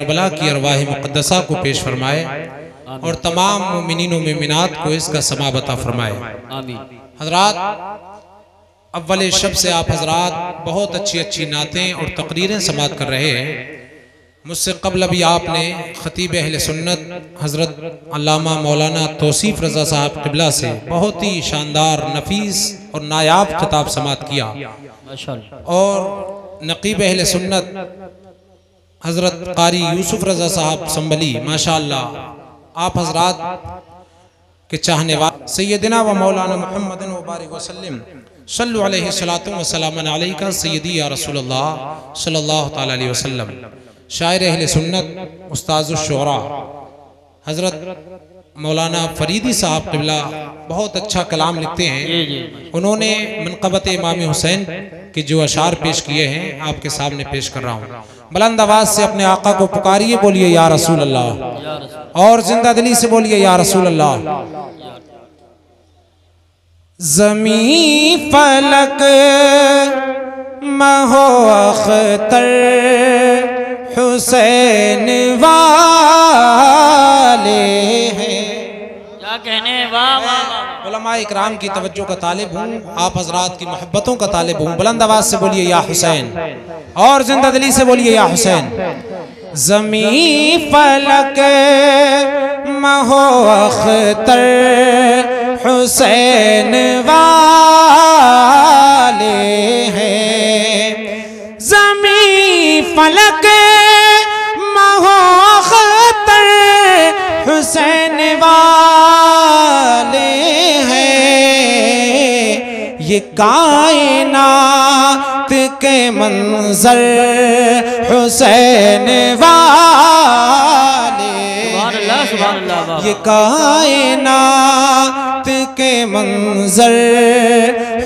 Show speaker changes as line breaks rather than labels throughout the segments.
Karbala की अरवाह मुकदसा को पेश फरमाए और तमाम मुमिनीन मिनात को इसका समा बता फरमाए। हजरात अव्वल शब से आप हजरात बहुत अच्छी अच्छी नातें और तकरीरें समात कर रहे हैं। मुझसे कबल अभी आपने ख़तीब अहल सुन्नत, हज़रत अल्लामा मौलाना तोसीफ़ रज़ा साहब किबला से बहुत ही शानदार, नफीस और नायाब खिताब समात किया। और नकीब अहल सुन्नत, हज़रत कारी यूसुफ रज़ा साहब संभली माशा आप हजरात के चाहने वाले सैदिना व मौलाना मोहम्मद मुबारक वसल्लम सल्लु अलैहि सलातु सलामन या रसूल अल्लाह सल्लल्लाहु ताला अलैहि वसल्लम। शायर अहल सुन्नत उस्ताद शुरा। हज़रत मौलाना फरीदी साहब किबला बहुत अच्छा कलाम लिखते हैं। उन्होंने मनकबत इमाम हुसैन के जो अशार पेश किए हैं आपके सामने पेश कर रहा हूँ। बुलंद आवाज़ से अपने आका को पुकारिए बोलिए या रसूल अल्लाह और ज़िंदा दिली से बोलिए या रसूल अल्लाह जमी फलक महो अख्तर हुसैन वाले हैं।
क्या कहने वाह वाह
इकराम की तवज्जो का तालिब हूँ आप हजरात की मोहब्बतों का तालिब हूँ। बुलंद आवाज़ से बोलिए या हुसैन। और ज़िंदा दिली से बोलिए या हुसैन। जमी फलक महो अख्तर हुसैन वाले हैं। जमी फलक कायनात के मंजर हुसैन वाले। ये कायनात के मंजर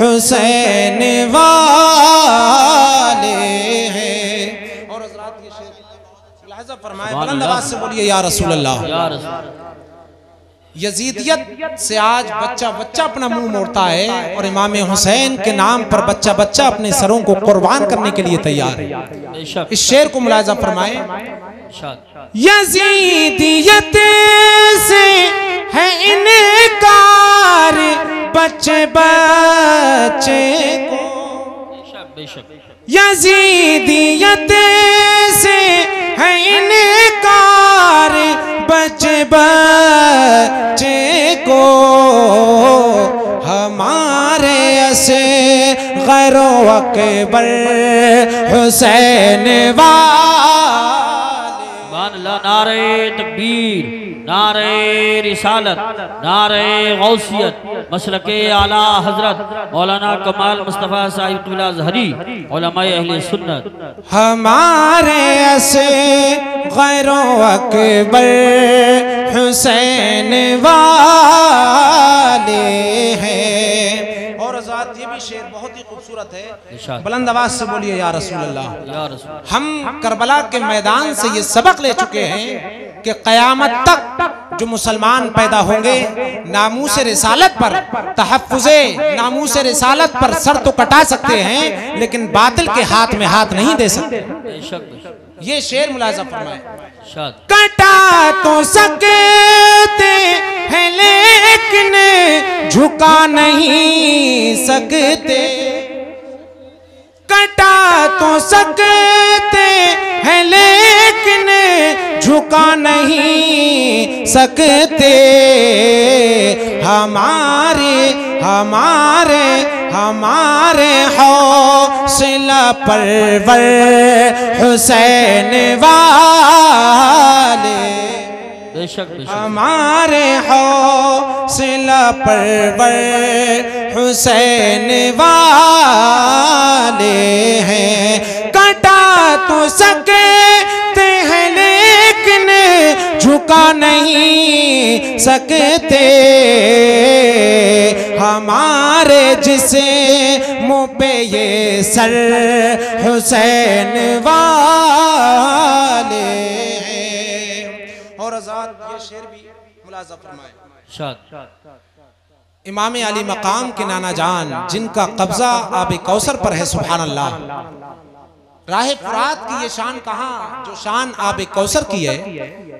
हुसैन वाले हैं। और हजरात ये शेर लिहाजा फरमाए बुलंद आवाज़ से बोलिए या रसूल अल्लाह
या रसूल
यजीदियत से आज बच्चा बच्चा अपना मुँह मोड़ता है और इमाम हुसैन के नाम पर बच्चा बच्चा अपने सरों को कुर्बान करने के लिए तैयार है। इस शेर को मुलाजा फरमाए। यजीदियत से है इनकार बच्चे बच्चे को।
बेशक बेशक।
यजीदियत से है इनकार बच्चे बच्चे को हमारे ऐसे के बल हुसैन वाले
सुभान अल्लाह नारे तकबीर, नारे रिसालत, नारे गौसियत, मसलक आला हज़रत, मौलाना कमाल मुस्तफ़ा साहिब क़िबला ज़हरी उलमा अहले सुन्नत।
हमारे ऐसे गैरों अकबर हुसैन वाले हैं। और आज़ाद ये भी शेर खूबसूरत है। बुलंद आवाज़ से बोलिए या रसूल अल्लाह हम करबला के मैदान से ये सबक ले चुके हैं कि कयामत तक जो मुसलमान पैदा होंगे नामूस रिसालत पर तहफ़ुज़े नामूस रिसालत पर सर तो कटा सकते हैं लेकिन बातिल के हाथ में हाथ नहीं दे सकते। ये शेर मुलाजा फरमाए। कटा तो सकते हैं लेकिन झुका नहीं सकते। कटा तो सकते हैं, लेकिन झुका नहीं सकते। हमारे हमारे हमारे हौसला परवर हुसैन वाले।
बेशक
हमारे हौसला परवर हुसैन वाले हैं। कटा तो सके झुका नहीं सकते। हमारे जिसे मुँह पे ये सर हुसैन वाले और आज़ाद ये शेर भी मुलाजा फरमाए। इमाम अली मकाम के नाना जान जिनका कब्जा आब कौसर पर है सुबहान अल्लाह राह फुरात की ये शान कहाँ जो शान आब कौसर की है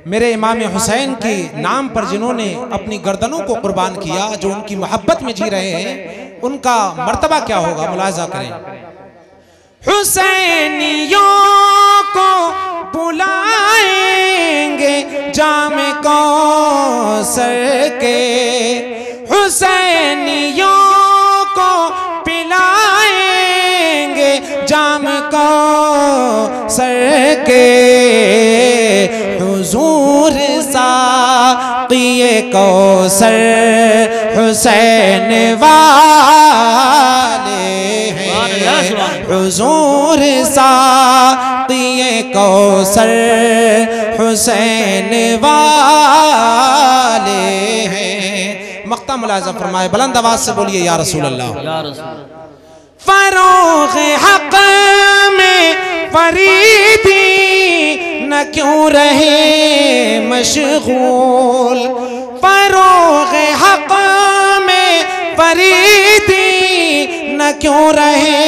मेरे इमाम हुसैन के नाम पर जिन्होंने अपनी गर्दनों को कुर्बान किया जो उनकी मोहब्बत में जी रहे हैं उनका मर्तबा क्या होगा मुलाजा करें। हुसैनियों कौसर के हुजूर साकिए कौसर हुसैन वाले हैं। हुजूर साकिए कौसर हुसैन वाले हैं। मक्ता मुलाजा फरमाए बुलंद आवाज़ से बोलिए या रसूल अल्लाह फरोग हक में फरीदी न क्यों रहे मशगूल? फरोग हक में फरीदी न क्यों रहे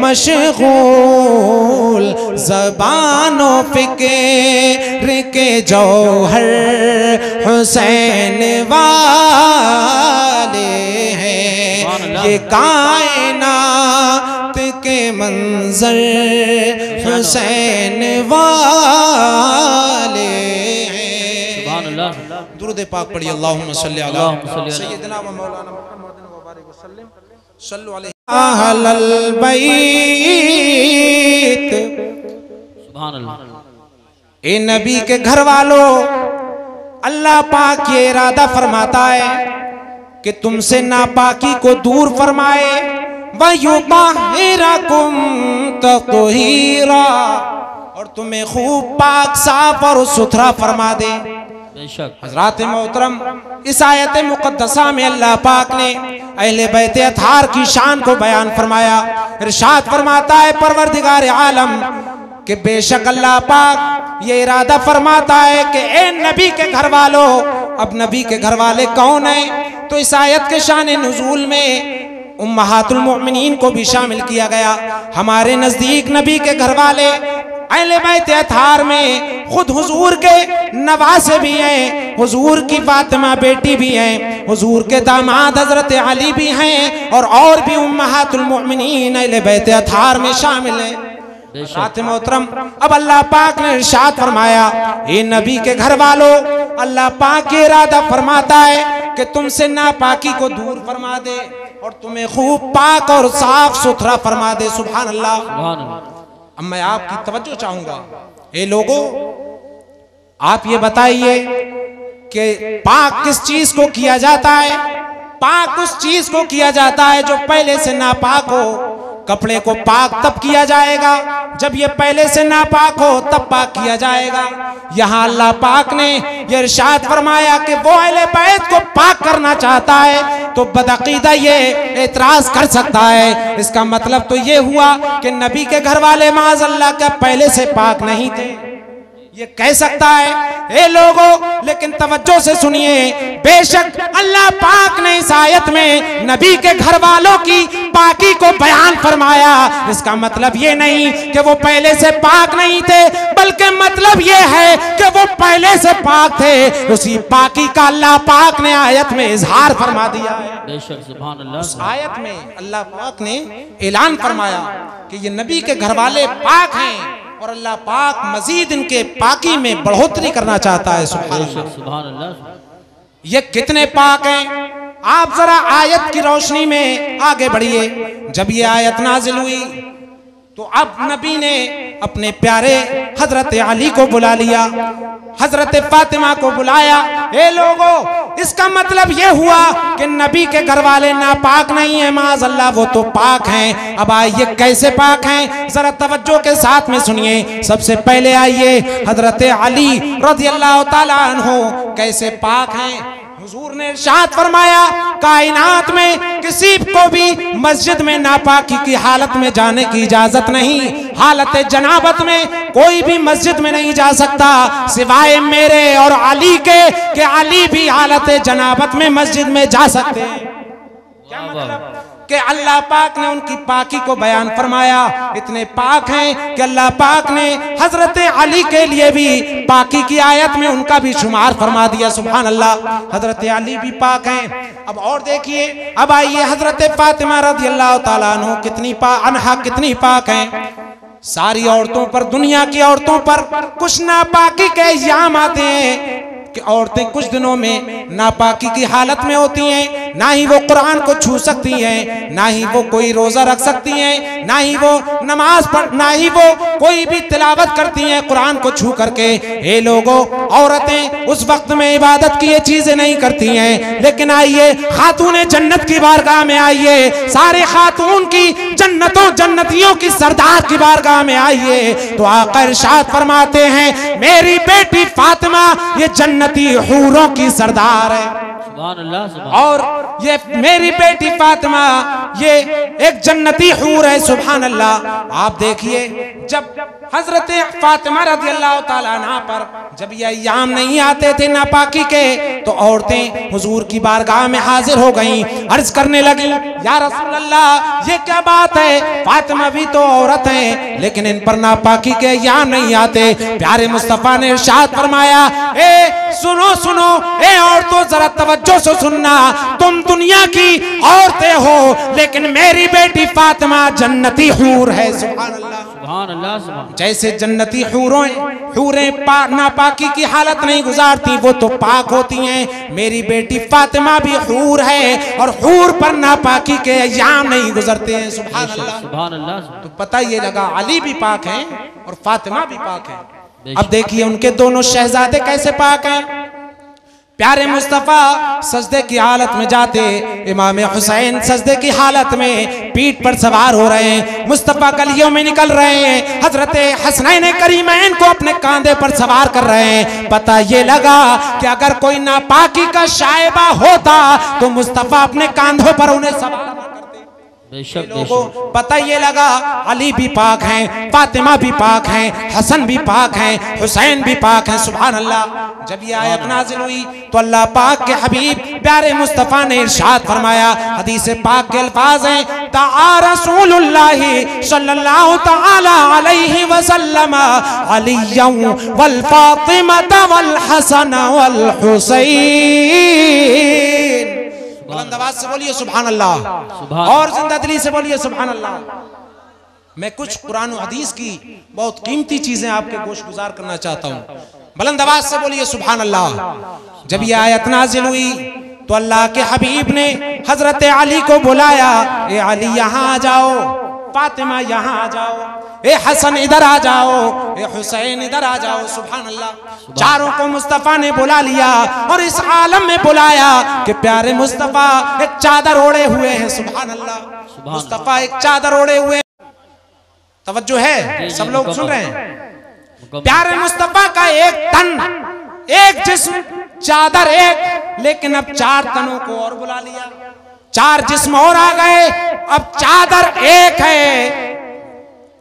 मशगूल? जबानो फ़िक्र के जौहर हुसैन वाले हैं। ये कायनात के मंजर हुसैन वाले हैं।
सुभान
पाक पढ़िए अल्लाहुम्मा सल्ली अला
अल्लाहुम्मा सल्ली अला
सय्यिदना व मौलाना मुहम्मद व बारिक वसल्लम सल्लु अलैहि अहलल बैत।
सुभान अल्लाह
ए नबी के घर वालों अल्लाह पाक ये इरादा फरमाता है कि तुमसे नापाकी को दूर फरमाए। वयुताहिरकुम ततहीरा। और तुम्हें खूब पाक साफ़ और सुथरा फरमा दे। हजरात मोहतरम इस आयत मुकद्दसा में अल्लाह पाक ने अहले बैत अथार की शान को बयान फरमाया। इरशाद फरमाता है परवरदिगार आलम कि बेशक अल्लाह पाक ये इरादा फरमाता है कि ए नबी के घर वालों अब नबी के घर वाले कौन है? तो इस आयत के शान नजूल में उम्महातुल मोमिनीन को भी शामिल किया गया। हमारे नज़दीक नबी के घर वाले अहले बैत अथार में खुद हुजूर के नवासे भी हैं हुजूर की फातिमा बेटी भी हैं हुजूर के दामाद हज़रत अली भी हैं और और भी उम्महातुल मोमिनीन अहले बैत अथार में शामिल हैं। मोहतरम अब अल्लाह पाक ने इरशाद फरमाया ये नबी के घर वालों अल्लाह पाक ये इरादा फरमाता है कि तुमसे नापाकी को दूर फरमा दे। और तुम्हें खूब पाक और साफ़ सुथरा फरमा दे सुबह अल्लाह अब मैं आपकी तवज्जो चाहूँगा। ये लोगो आप ये बताइए कि पाक किस चीज़ को किया जाता है? पाक उस चीज़ को किया जाता है जो पहले से नापाक हो कपड़े को पाक तब किया जाएगा। जब ये पहले से ना पाक हो, तब पाक किया जाएगा। यहाँ अल्लाह पाक ने ये इरशाद फरमाया कि वो अहले बैत को पाक करना चाहता है तो बदअकीदा ये एतराज़ कर सकता है। इसका मतलब तो ये हुआ कि नबी के घर वाले माज अल्लाह का पहले से पाक नहीं थे। ये कह सकता है ए लोगों लेकिन तवज्जो से सुनिए बेशक अल्लाह पाक ने इस आयत में नबी के घर वालों की पाकी को बयान फरमाया। इसका मतलब ये नहीं कि वो पहले से पाक नहीं थे बल्कि मतलब ये है कि वो पहले से पाक थे। उसी पाकी का अल्लाह पाक ने आयत में इजहार फरमा दिया।
बेशक
आयत में अल्लाह पाक ने ऐलान फरमाया कि ये नबी के घर वाले पाक हैं। और अल्लाह पाक मजीद इनके पाकी में बढ़ोतरी करना चाहता है
सुबह
ये कितने पाक हैं? आप जरा आयत की रोशनी में आगे बढ़िए। जब ये आयत नाजिल हुई तो अब नबी ने अपने प्यारे हज़रत अली को बुला लिया, हज़रत फातिमा को बुलाया। ए लोगों, इसका मतलब ये हुआ कि नबी के घर वाले नापाक नहीं है माज अल्लाह वो तो पाक हैं। अब आइए कैसे पाक हैं? जरा तवज्जो के साथ में सुनिए। सबसे पहले आइए, हज़रत अली रज़ी अल्लाह अन्हु, कैसे पाक हैं? हुजूर ने इरशाद फरमाया कायनात में किसी को भी मस्जिद में नापाकी की हालत में जाने की इजाज़त नहीं। हालत जनाबत में कोई भी मस्जिद में नहीं जा सकता सिवाय मेरे और अली के कि अली भी हालत जनाबत में मस्जिद में जा सकते हैं। क्या मतलब? कि अल्लाह पाक ने उनकी पाकी को बयान फरमाया। इतने पाक हैं कि अल्लाह पाक ने हज़रत अली के लिए भी पाकी की आयत में उनका भी शुमार फरमा दिया सुबह अल्लाह हज़रत अली भी पाक हैं। अब और देखिए, अब आइए हज़रत फातिमा रज़ी अल्लाह अन्हु, कितनी पा, अनहा कितनी पाक हैं। सारी औरतों पर, दुनिया की औरतों पर कुछ नापाकी के इल्ज़ाम आते हैं। कि औरतें कुछ दिनों में नापाकी की हालत में होती हैं, ना ही वो कुरान को छू सकती हैं, ना ही वो कोई रोजा रख सकती हैं, ना ही वो नमाज़ पढ़, ना ही वो कोई भी तिलावत करती हैं कुरान को छू करके। ये लोगों, औरतें उस वक्त में इबादत की ये चीज़ें नहीं करती हैं, लेकिन आइए, खातून जन्नत की बारगाह में आइए, सारे खातून की जन्नतों जन्नतियों की सरदार की बारगाह में आइए। तो आकर इरशाद फरमाते हैं, मेरी बेटी फातिमा, ये जन्नती हूरों की सरदार है। और ये मेरी बेटी फातिमा ये एक जन्नती हूर है सुबह अल्लाह आप देखिए जब हज़रत फातिमा रज़ी अल्लाह पर, जब ये अयाम नहीं आते थे नापाकी के तो औरतें हुजूर की बारगाह में हाजिर हो गईं। अर्ज़ करने लगी, या रसूल अल्लाह ये क्या बात है? फातिमा भी तो औरत है, लेकिन इन पर नापाकी के अयाम नहीं आते। प्यारे मुस्तफ़ा ने इरशाद फरमाया, ए, सुनो सुनो, ए औरतों, जरा तवज्जो से सुनना। तुम दुनिया की औरतें हो, लेकिन मेरी बेटी फातिमा जन्नती हूर है सुभान जैसे जन्नती हूरों हूरें पा, नापाकी की हालत नहीं गुजारती वो तो पाक होती हैं। मेरी बेटी फातिमा भी हूर है और हूर पर नापाकी के अयाम नहीं गुजरते हैं सुभान तो पता ये लगा अली भी पाक हैं और फातिमा भी पाक हैं। अब देखिए उनके दोनों शहजादे कैसे पाक हैं। प्यारे मुस्तफ़ा, सजदे की हालत में जाते, इमाम हुसैन सजदे की हालत में पीठ पर सवार हो रहे हैं, मुस्तफ़ा गलियों में निकल रहे हैं, हज़रत हसनैन करीमैन को अपने कांधे पर सवार कर रहे हैं। पता ये लगा कि अगर कोई नापाकी का शायबा होता तो मुस्तफ़ा अपने कांधों पर उन्हें सवार
बेशक
लोगों पता ये लगा अली भी पाक हैं फातिमा भी पाक हैं हसन भी पाक हैं हुसैन भी पाक हैं सुभान अल्लाह जब ये आयत नाजिल हुई तो अल्लाह पाक के हबीब प्यारे मुस्तफ़ा ने इरशाद फरमाया हदीस पाक के अल्फाज हैं ता रसूलुल्लाह सल्लल्लाहु तआला अलैहि वसल्लम अलियम वल फातिमा वल हसन वल हुसैन बुलंद आवाज़ से बोलिए सुभान अल्लाह और ज़िंदा दिली से बोलिए सुभान अल्लाह मैं कुछ कुरान हदीस की बहुत कीमती चीज़ें आपके गोश गुजार करना चाहता हूँ। बुलंद आवाज़ से बोलिए सुभान अल्लाह जब ये आयत नाजिल हुई तो अल्लाह के हबीब ने हज़रत अली को बुलाया ए अली यहाँ आ जाओ। फातिमा यहाँ आ जाओ। ए हसन इधर आ जाओ ए हुसैन इधर आ जाओ सुभान अल्लाह चारों को मुस्तफ़ा ने बुला लिया और इस आलम में बुलाया कि प्यारे मुस्तफ़ा एक चादर ओढ़े हुए हैं सुभान अल्लाह मुस्तफ़ा एक चादर ओढ़े हुए तवज्जो है? सब लोग सुन रहे हैं? प्यारे मुस्तफ़ा का एक तन एक जिस्म चादर एक लेकिन अब चार तनों को और बुला लिया। चार जिस्म और आ गए अब चादर एक है।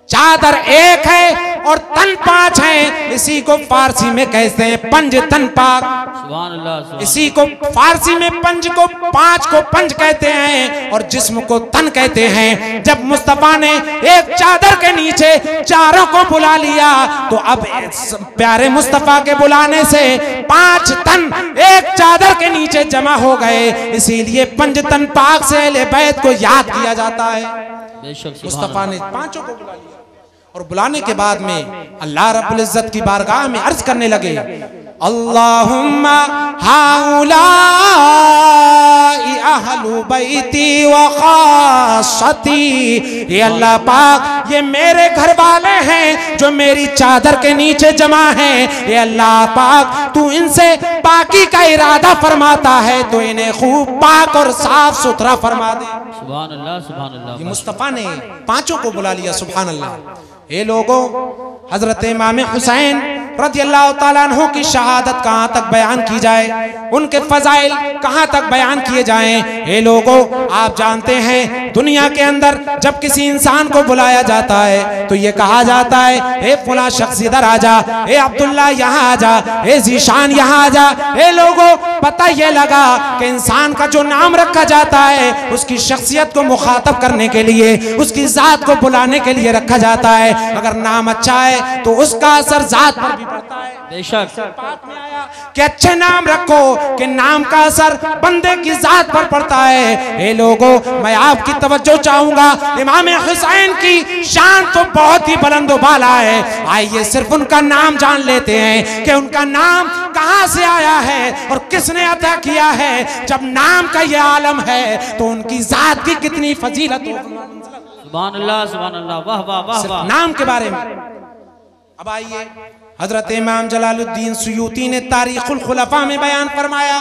चादर एक है और तन पाँच है। इसी को फारसी में कहते हैं पंज तन पाक। इसी को फारसी में पंज को पाँच को पंज कहते हैं और जिस्म को तन कहते हैं। जब मुस्तफ़ा ने एक चादर के नीचे चारों को बुला लिया तो अब प्यारे मुस्तफ़ा के बुलाने से पाँच तन एक चादर के नीचे जमा हो गए। इसीलिए पंज तन पाक से बैत को याद किया जाता है। मुस्तफ़ा ने पाँचों को बुला लिया। और बुलाने के बाद में अल्लाह रब्बुल इज़्ज़त की बारगाह में अर्ज़ करने लगे अल्लाहुम्मा हाउलाई अहलु बैती व खासती। ये अल्लाह पाक ये मेरे घर वाले हैं जो मेरी चादर के नीचे जमा हैं। ये अल्लाह पाक तू इनसे पाकी का इरादा फरमाता है तो इन्हें खूब पाक और साफ़ सुथरा फरमा दे।
सुभान अल्लाह सुभान
ये
अल्लाह
मुस्तफ़ा ने पाँचों को बुला लिया सुभान अल्लाह। ये लोगों, हज़रत इमाम हुसैन रज़ी अल्लाह अन्हु की शहादत कहाँ तक बयान की जाए? उनके फजाइल कहाँ तक बयान किए जाएँ? ये लोगों, आप जानते हैं दुनिया के अंदर जब किसी इंसान को बुलाया जाता है तो ये कहा जाता है हे फुला शख्स इधर आ जा हे अब्दुल्ला यहाँ आ जा हे जीशान यहाँ आ जा हे लोगों पता ये लगा कि इंसान का जो नाम रखा जाता है उसकी शख्सियत को मुखातब करने के लिए उसकी जात को बुलाने के लिए रखा जाता है। अगर नाम अच्छा है तो उसका असर जात पर भी पड़ता है।
बेशक।
कि अच्छे नाम रखो कि नाम का असर बंदे की जात पर पड़ता है। ए लोगों मैं आपकी तवज्जो चाहूँगा। इमाम हुसैन की शान तो बहुत ही बुलंद बाला है। आइए सिर्फ़ उनका नाम जान लेते हैं कि उनका नाम कहाँ से आया है और किसने अदा किया है। जब नाम का ये आलम है तो उनकी जात की कितनी फजीलत हो
सुभान अल्लाह सुभान अल्लाह वाह वाह वाह
सिर्फ़
वाह।
नाम के बारे में। अब आइए हज़रत इमाम जलालुद्दीन सुयूती ने तारीखुल खुलफा में बयान फरमाया।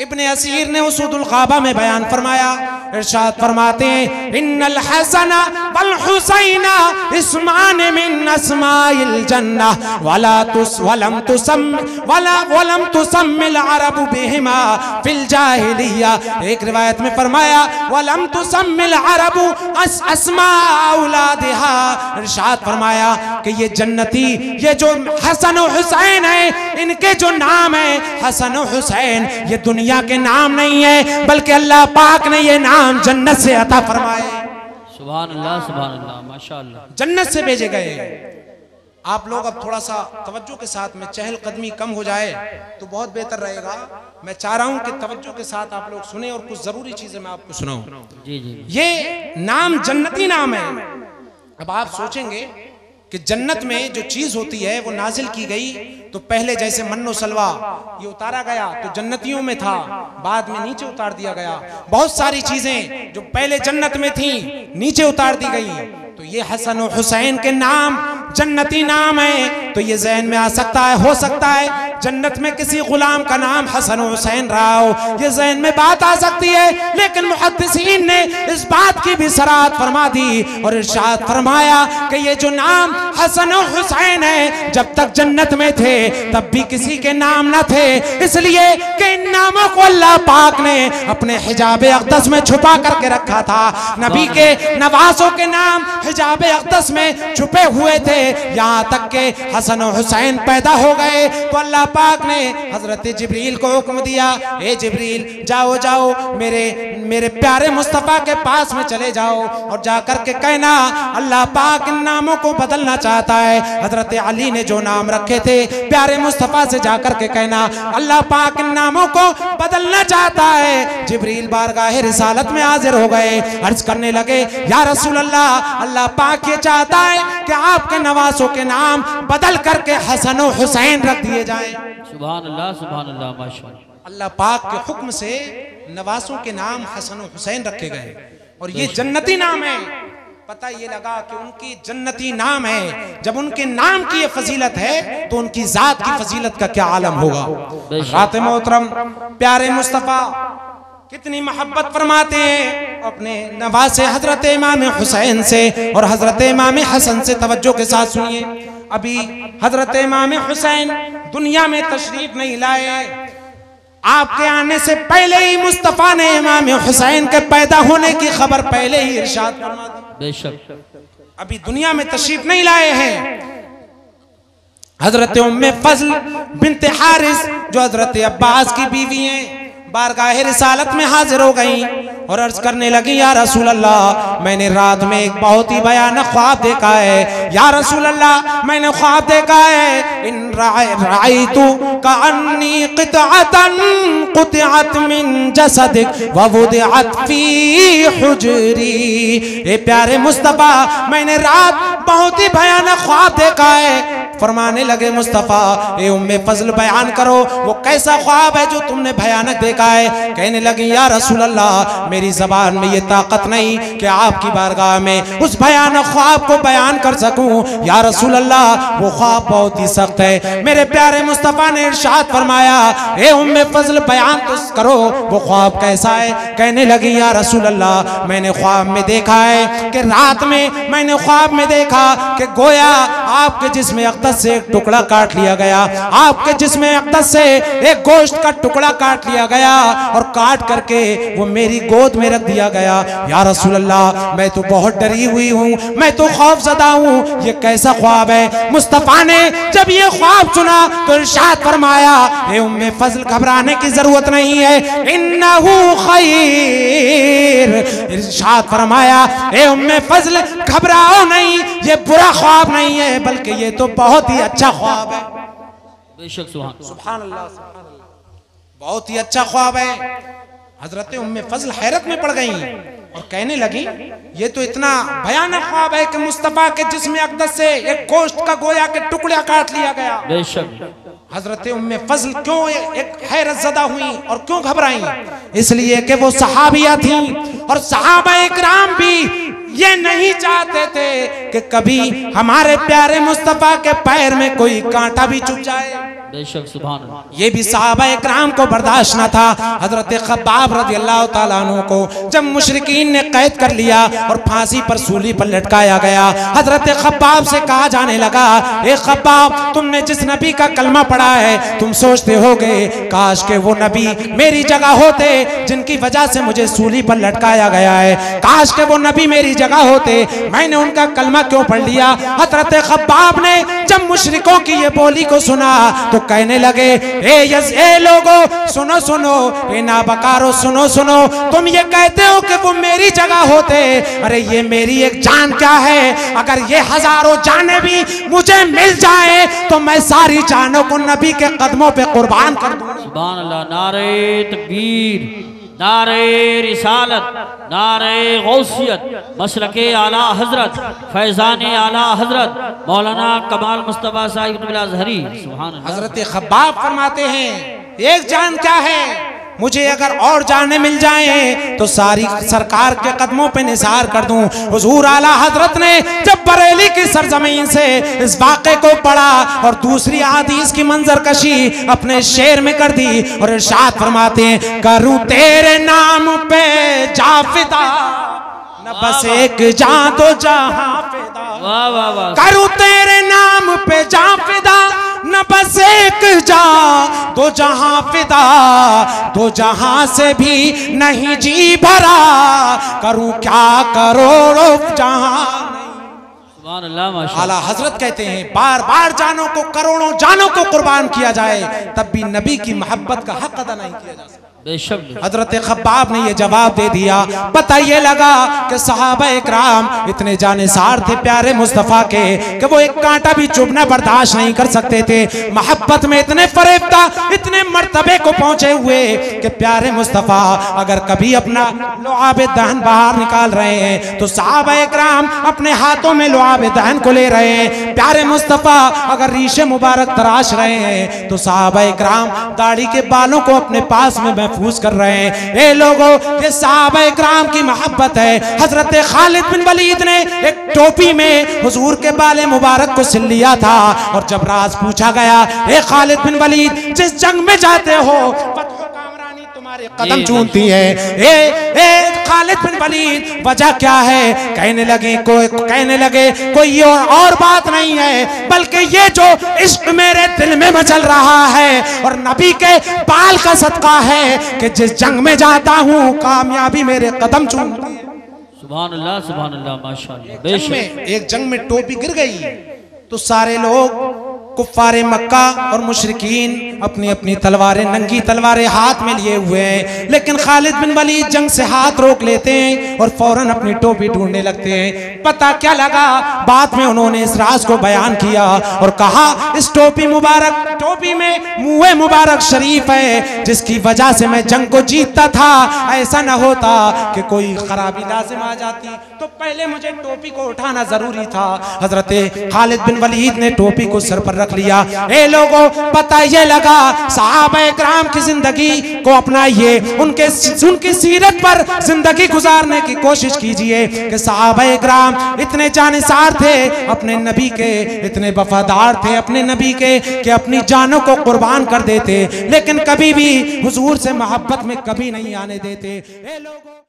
इब्ने असीर ने उसूदुल खाबा में बयान फरमाया, इरशाद फरमाते हैं, इन्नल हसना वल हुसैना इस्मान मिन अस्माइल जन्ना, वला तुस, वलम तुसम, वला, वलम तुसम्मिल अरब बिहिमा फिल जाहिलिया। एक रिवायत में फरमाया, वलम तुसम्मिल अरब अस, अस्मा औलादिहा इरशाद फरमाया कि ये जन्नती ये जो हसन और हुसैन है इनके जो नाम है हसन हुसैन ये दुनिया के नाम नहीं है बल्कि अल्लाह पाक ने ये नाम जन्नत से अता फरमाए। जन्नत से भेजे गए। आप लोग अब थोड़ा सा तवज्जो के साथ में चहल कदमी कम हो जाए तो बहुत बेहतर रहेगा। मैं चाह रहा हूँ कि तवज्जो के साथ आप लोग सुने और कुछ ज़रूरी चीज़ें मैं आपको सुनाऊं।
जी जी।
ये नाम जन्नती नाम है। अब आप सोचेंगे कि जन्नत में जो चीज़ होती है वो नाजिल की गई तो पहले जैसे मन्नो सलवा ये उतारा गया तो जन्नतियों में था बाद में नीचे उतार दिया गया। बहुत सारी चीज़ें जो पहले जन्नत में थी नीचे उतार दी गई। तो ये हसन और हुसैन के नाम जन्नती नाम है तो ये जहन में आ सकता है हो सकता है। जन्नत में किसी गुलाम का नाम हसन हुसैन रहा हो ये जहन में बात आ सकती है, लेकिन मुहद्दिसीन ने इस बात की भी सराहत फरमा दी और इरशाद फरमाया कि ये जो नाम हसन हुसैन है, जब तक जन्नत में थे, तब भी किसी के नाम न थे। इसलिए कि इन नामों को अल्लाह पाक ने अपने हिजाब अकदस में छुपा करके रखा था। नबी के नवासों के नाम हिजाब अकदस में छुपे हुए थे। यहाँ तक के हसन हुसैन पैदा हो गए तो अल्लाह पाक ने हज़रत जबरील को हुक्म दिया, ए जिब्रील, जाओ जाओ, मेरे मेरे प्यारे मुस्तफ़ा के पास में चले जाओ और जाकर के कहना, अल्लाह पाक इन नामों को बदलना चाहता है। हज़रत अली ने जो नाम रखे थे, प्यारे मुस्तफ़ा से जाकर के कहना, अल्लाह पाक इन नामों को बदलना चाहता है। जबरील बारगाह रिसालत में हाजिर हो गए, अर्ज़ करने लगे, या रसूल अल्लाह अल्लाह पाक ये चाहता है कि आपके नवासों के नाम बदल करके हसन हुसैन रख दिए जाएँ।
सुभान अल्लाह सुभान अल्लाह माशाअल्लाह
अल्लाह पाक के हुक्म से नवासों के नाम हसन और हुसैन रखे गए। और ये जन्नती नाम है। पता ये लगा कि उनकी जन्नती नाम है। जब उनके नाम की ये फजीलत है तो उनकी जात की फजीलत का क्या आलम होगा? रात मोहतरम प्यारे मुस्तफ़ा कितनी मोहब्बत फरमाते हैं अपने नवासे हज़रत इमाम हुसैन से और हज़रत इमाम हसन से तवज्जो के साथ सुनिए। अभी हज़रत इमाम हुसैन दुनिया में तशरीफ़ नहीं लाए। आपके आने से पहले ही मुस्तफ़ा ने इमाम हुसैन के पैदा होने की खबर पहले ही इरशाद फरमा दी।
बेशक।
अभी दुनिया में तशरीफ़ नहीं लाए हैं। हज़रत उम्मे फजल बिनते हारिस जो हज़रत अब्बास की बीवी हैं बारगाह रिसालत में हाजिर हो गई और अर्ज़ करने लगी, या रसूल अल्लाह मैंने रात में एक बहुत ही भयानक ख्वाब देखा है। या रसूल अल्लाह मैंने ख्वाब देखा है। इन राई तू का अन्नी प्यारे मुस्तफ़ा, मैंने रात बहुत ही भयानक ख्वाब देखा है। फरमाने लगे, मुस्तफ़ा, ए उम्मे फजल बयान करो। वो कैसा ख्वाब है जो तुमने भयानक देखा है? कहने लगी, या रसूल अल्लाह मेरी जबान में ये ताकत नहीं कि आपकी बारगाह में उस भयानक ख्वाब को बयान कर सकूँ। या रसूल अल्लाह वो ख्वाब बहुत ही सख्त है। मेरे प्यारे मुस्तफ़ा ने इरशाद फरमाया, ए उम्मे फजल, बयान तो करो, वो ख्वाब कैसा है? कहने लगी, या रसूल अल्लाह मैंने ख्वाब में देखा है कि रात में, मैंने ख्वाब में देखा कि गोया आपके जिसमें अख्तर अकदस से एक टुकड़ा काट लिया गया। आपके जिसमें अकदस से एक गोश्त का टुकड़ा काट लिया गया और काट करके वो मेरी गोद में रख दिया गया। या रसूल अल्लाह मैं तो बहुत डरी हुई हूँ, मैं तो खौफ जदा हूँ। ये कैसा ख्वाब है? मुस्तफ़ा ने जब ये ख्वाब सुना तो इरशाद फरमाया, ए उम्मे फजल, घबराने की ज़रूरत नहीं है। इन्नहु खैर। इरशाद फरमाया, ए उम्मे फजल घबराओ नहीं ये बुरा ख्वाब नहीं है बल्कि ये तो बहुत ही अच्छा ख्वाब है।
बेशक सुभान
सुभान अल्लाह सुभान अल्लाह बहुत ही अच्छा ख्वाब है। हज़रत उम्मे फजल हैरत में पड़ गई और कहने लगी ये तो इतना भयानक ख्वाब है कि मुस्तफ़ा के जिसम अकदस से एक गोश्त का गोया के टुकड़ा काट लिया गया।
बेशक।
हज़रत उम्मे फजल क्यों एक हैरत जदा हुई और क्यों घबराई? इसलिए कि वो सहाबिया थी और सहाबा इकराम भी ये नहीं चाहते थे कि कभी हमारे प्यारे मुस्तफ़ा के पैर में कोई कांटा भी चुप जाए। ये भी साहबा को बर्दाश्त न था। हज़रत खब्बाब रज़ी अल्लाह को जब मुशरिकीन ने कैद कर लिया और फांसी पर सूली पर लटकाया गया, हज़रत खबाब से कहा जाने लगा, ए खब्बाब, तुमने जिस नबी का कलमा पढ़ा है, तुम सोचते होगे, काश के वो नबी मेरी जगह होते जिनकी वजह से मुझे सूली पर लटकाया गया है। काश के वो नबी मेरी जगह होते, मैंने उनका कलमा क्यों पढ़ लिया? हज़रत खबाब ने जब मुशरिकों की ये बोली को सुना तो कहने लगे ए यस ए लोगो, सुनो सुनो ए ना बकारो सुनो सुनो, तुम ये कहते हो कि वो मेरी जगह होते? अरे ये मेरी एक जान क्या है? अगर ये हज़ारों जाने भी मुझे मिल जाए तो मैं सारी जानों को नबी के कदमों पे कुर्बान कर
अल्लाह, नारे तकबीर। नारे रिसालत, नारे गौसियत मशरक आला हज़रत, फैज़ान आला हज़रत, मौलाना कमाल मुस्तफ़ा साहिब हरी
हज़रत खब्बाब फरमाते हैं, एक जान क्या है? मुझे अगर और जाने मिल जाए तो सारी सरकार के कदमों पे निसार कर दूँ। हजूर आला हज़रत ने जब बरेली की सरजमीन से इस वाक़े को पढ़ा और दूसरी आदीस की मंजर कशी अपने शेर में कर दी और इरशाद फरमाते हैं, करूँ तेरे नाम पे जाफिदा। न बस एक जा तो जहाँ फिदा।
वाह वाह वाह।
करूँ तेरे नाम पे जा फिदा। न बस एक जा दो जहाँ फिदा। दो जहाँ से भी नहीं जी भरा। करूँ क्या करोड़ों जहाँ आला हज़रत कहते हैं बार बार जानों को करोड़ों जानों को कुर्बान किया जाए तब भी नबी की मोहब्बत का हक अदा नहीं किया जा सकता। हज़रत खब्बाब ने ये जवाब दे दिया। पता ये लगा कि सहाबा इकराम इतने जानेसार थे प्यारे मुस्तफ़ा के कि वो एक कांटा भी चुभना बर्दाश्त नहीं कर सकते थे। मोहब्बत में इतने फरेबता, इतने मर्तबे को पहुँचे हुए कि प्यारे मुस्तफ़ा, अगर कभी अपना लुआब दहन बाहर निकाल रहे हैं तो सहाबा इकराम अपने हाथों में लुआब दहन को ले रहे हैं। प्यारे मुस्तफ़ा, अगर रीशे मुबारक तराश रहे हैं तो साहबा इकराम दाढ़ी के बालों को अपने पास में महफूज कर रहे हैं। ए लोगो, ये साहब इक्राम की मोहब्बत है। हज़रत खालिद बिन वलीद ने एक टोपी में हजूर के बाले मुबारक को सिल लिया था। और जब राज पूछा गया, ए खालिद बिन वलीद, जिस जंग में जाते हो तुम्हारे कदम चूमती है। ए ए खालिद बिन वलीद वजह क्या है? कहने लगे कोई कहने लगे कोई और, और बात नहीं है बल्कि ये जो इश्क मेरे दिल में मचल रहा है और नबी के बाल का सदका है कि जिस जंग में जाता हूँ कामयाबी मेरे कदम चूमती है।
सुभान अल्लाह सुभान अल्लाह
जंग एक जंग में टोपी गिर गई तो सारे लोग कुफ्फारे मक्का और मुशरकिन अपनी अपनी तलवारें, नंगी तलवारें हाथ में लिए हुए हैं। लेकिन खालिद बिन वली जंग से हाथ रोक लेते हैं और फ़ौरन अपनी टोपी ढूँढने लगते हैं। पता क्या लगा? बाद में उन्होंने इस राज को बयान किया और कहा, इस टोपी मुबारक, टोपी में मुँह मुबारक शरीफ है, जिसकी वजह से मैं जंग को जीतता था। ऐसा ना होता कि कोई खराबी लाजिम आ जाती। तो पहले मुझे टोपी को उठाना ज़रूरी था। हज़रत खालिद बिन वलीद ने टोपी को सर पर रख लिया। ए लोगों, पता ये लगा साहब इकराम की ज़िंदगी को अपनाइए। उनके उनकी सीरत पर ज़िंदगी गुजारने की कोशिश कीजिए कि साहब इकराम इतने जानिसार थे, अपने नबी के इतने वफादार थे, अपने नबी के, कि अपनी जानों को कुर्बान कर देते। लेकिन कभी भी हुजूर से मोहब्बत में कभी नहीं आने देते। ए लोगों